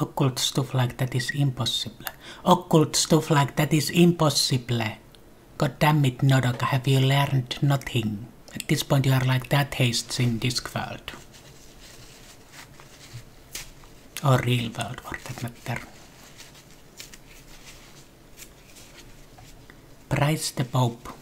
Occult stuff like that is impossible. Occult stuff like that is impossible. God damn it, Nodoka, have you learned nothing? At this point you are like that hastes in this world Or real world for that matter. Price the Pope.